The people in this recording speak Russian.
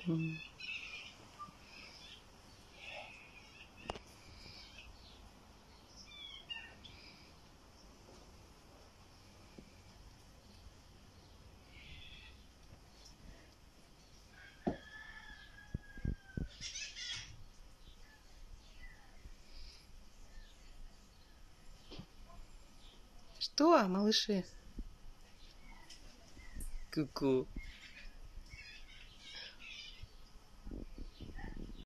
Что, малыши? Ку-ку.